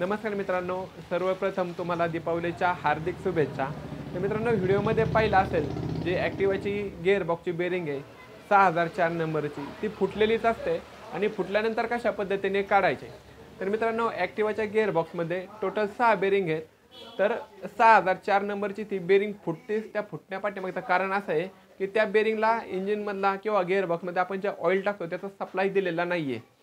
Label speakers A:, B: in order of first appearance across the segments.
A: नमस्कार मित्रांनो सर्वप्रथम तुम्हाला दीपावलीच्या हार्दिक शुभेच्छा. तर मित्रांनो व्हिडिओमध्ये पाहिलं असेल जे ॲक्टिवाची गिअरबॉक्सची बेरिंग आहे सहा हजार चार नंबरची. ती फुटलेलीच असते आणि फुटल्यानंतर कशा पद्धतीने काढायचे? तर मित्रांनो ॲक्टिवाच्या गिअरबॉक्समध्ये टोटल सहा बेरिंग आहेत. तर सहा हजार चार नंबरची ती बेरिंग फुटतेच त्या फुटण्यापाठीमागचं कारण असं आहे की त्या बेरिंगला इंजिनमधला किंवा गिअरबॉक्समध्ये आपण जे ऑइल टाकतो त्याचा सप्लाय दिलेला नाही आहे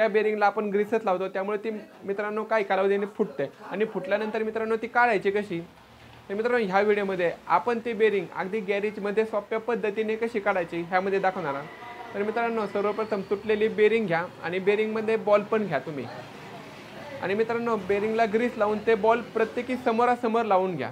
A: त्या बेरिंगला आपण ग्रीसच लावतो. त्यामुळे ती मित्रांनो काही कालावधीने फुटते. आणि फुटल्यानंतर मित्रांनो ती काढायची कशी? तर मित्रांनो ह्या व्हिडिओमध्ये आपण ती बेरिंग अगदी गॅरेजमध्ये सोप्या पद्धतीने कशी काढायची ह्यामध्ये दाखवणार आहोत तर मित्रांनो सर्वप्रथम तुटलेली बेरिंग घ्या आणि बेरिंगमध्ये बॉल पण घ्या तुम्ही. आणि मित्रांनो बेरिंगला ग्रीस लावून ते बॉल प्रत्येकी समोरासमोर लावून घ्या.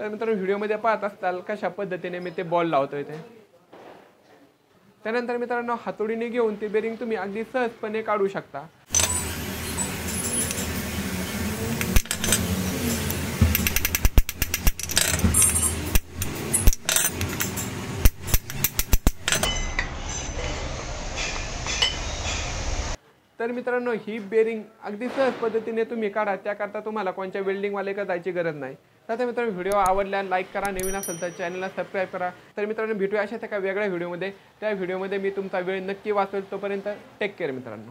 A: तर मित्रांनो व्हिडिओमध्ये पाहत असताल कशा पद्धतीने मी ते बॉल लावतोय ते. त्यानंतर मित्रांनो हातोडीने घेऊन ते बेरिंग तुम्ही अगदी सहजपणे काढू शकता. तर मित्रांनो ही बेरिंग अगदी सहज पद्धतीने तुम्ही काढा. त्याकरता तुम्हाला कोणत्या वेल्डिंगवाले का जायची गरज नाही. तर मित्रांनो व्हिडिओ आवडल्या लाईक करा. नवीन असेल तर चॅनलला सबस्क्राईब करा. तर मित्रांनो भेटूया अशाच एका वेगळ्या व्हिडिओमध्ये त्या व्हिडिओमध्ये मी तुमचा वेळ नक्की वाचवेल. तोपर्यंत टेक केअर मित्रांनो.